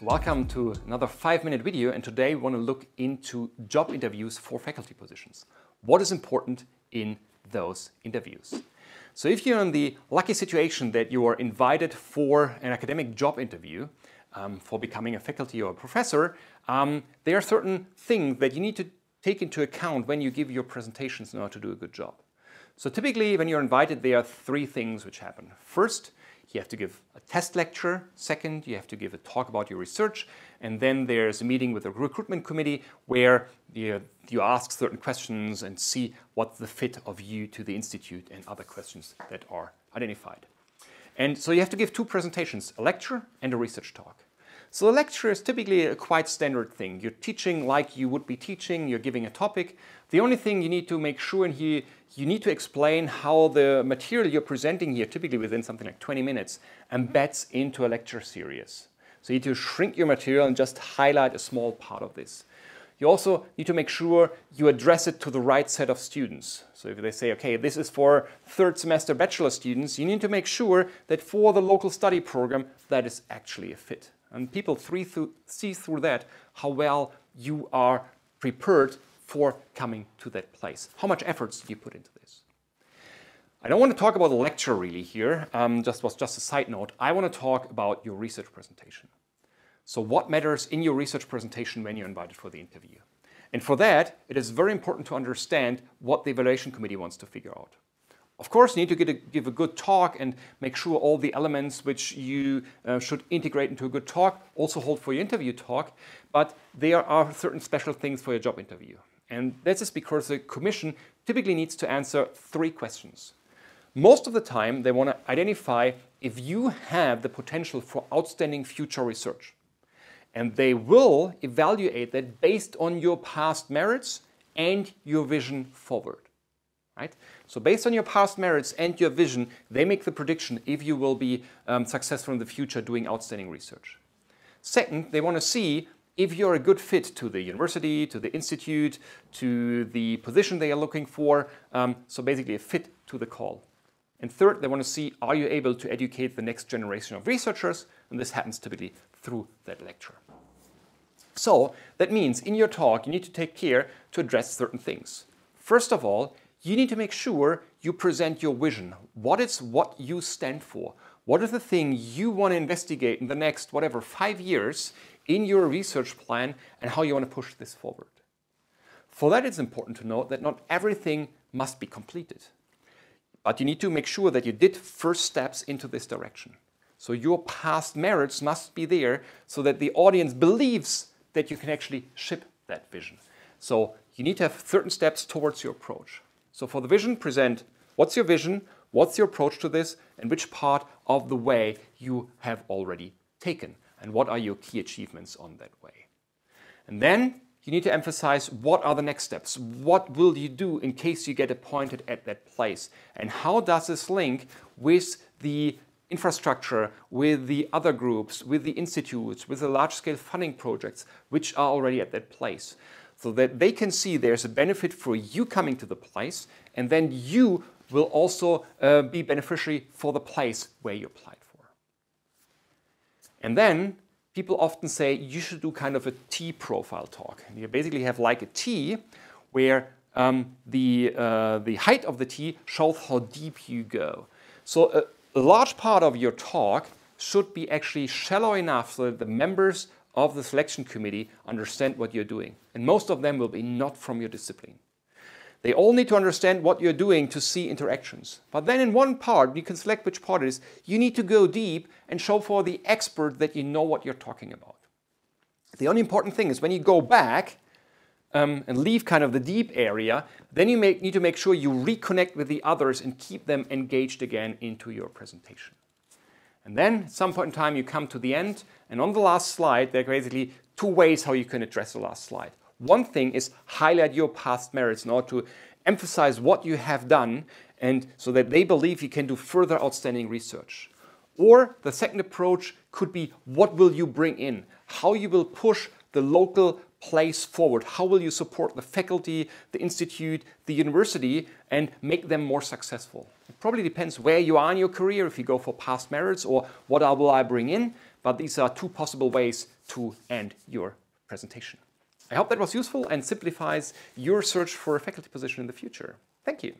So welcome to another five minute video and today we want to look into job interviews for faculty positions. What is important in those interviews? So if you're in the lucky situation that you are invited for an academic job interview um, for becoming a faculty or a professor, um, there are certain things that you need to take into account when you give your presentations in order to do a good job. So typically when you're invited, there are three things which happen. First, you have to give a test lecture. Second, you have to give a talk about your research. And then there's a meeting with the recruitment committee where you, you ask certain questions and see what's the fit of you to the institute and other questions that are identified. And so you have to give two presentations, a lecture and a research talk. So a lecture is typically a quite standard thing. You're teaching like you would be teaching, you're giving a topic. The only thing you need to make sure in here, you need to explain how the material you're presenting here, typically within something like 20 minutes, embeds into a lecture series. So you need to shrink your material and just highlight a small part of this. You also need to make sure you address it to the right set of students. So if they say, okay, this is for third semester bachelor students, you need to make sure that for the local study program, that is actually a fit. And people see through that how well you are prepared for coming to that place. How much efforts did you put into this? I don't want to talk about the lecture really here, um, just was just a side note. I want to talk about your research presentation. So what matters in your research presentation when you're invited for the interview? And for that, it is very important to understand what the evaluation committee wants to figure out. Of course, you need to a, give a good talk and make sure all the elements which you uh, should integrate into a good talk also hold for your interview talk, but there are certain special things for your job interview. And this is because the commission typically needs to answer three questions. Most of the time, they want to identify if you have the potential for outstanding future research. And they will evaluate that based on your past merits and your vision forward. Right? So based on your past merits and your vision, they make the prediction if you will be um, successful in the future doing outstanding research. Second, they want to see if you're a good fit to the university, to the institute, to the position they are looking for. Um, so basically a fit to the call. And third, they want to see are you able to educate the next generation of researchers? And this happens typically through that lecture. So that means in your talk, you need to take care to address certain things. First of all, you need to make sure you present your vision. What is what you stand for? What is the thing you want to investigate in the next, whatever, five years in your research plan and how you want to push this forward? For that, it's important to note that not everything must be completed. But you need to make sure that you did first steps into this direction. So your past merits must be there so that the audience believes that you can actually ship that vision. So you need to have certain steps towards your approach. So for the vision, present what's your vision, what's your approach to this, and which part of the way you have already taken, and what are your key achievements on that way. And then you need to emphasize what are the next steps? What will you do in case you get appointed at that place? And how does this link with the infrastructure, with the other groups, with the institutes, with the large-scale funding projects, which are already at that place? So that they can see there's a benefit for you coming to the place, and then you will also uh, be beneficiary for the place where you applied for. And then people often say you should do kind of a T profile talk. And you basically have like a T where um, the, uh, the height of the T shows how deep you go. So a, a large part of your talk should be actually shallow enough so that the members of the selection committee understand what you're doing. And most of them will be not from your discipline. They all need to understand what you're doing to see interactions. But then in one part, you can select which part it is, you need to go deep and show for the expert that you know what you're talking about. The only important thing is when you go back um, and leave kind of the deep area, then you make, need to make sure you reconnect with the others and keep them engaged again into your presentation. And then at some point in time, you come to the end. And on the last slide, there are basically two ways how you can address the last slide. One thing is highlight your past merits in order to emphasize what you have done and so that they believe you can do further outstanding research. Or the second approach could be what will you bring in? How you will push the local place forward? How will you support the faculty, the institute, the university, and make them more successful? It probably depends where you are in your career, if you go for past merits or what I will I bring in. but these are two possible ways to end your presentation. I hope that was useful and simplifies your search for a faculty position in the future. Thank you.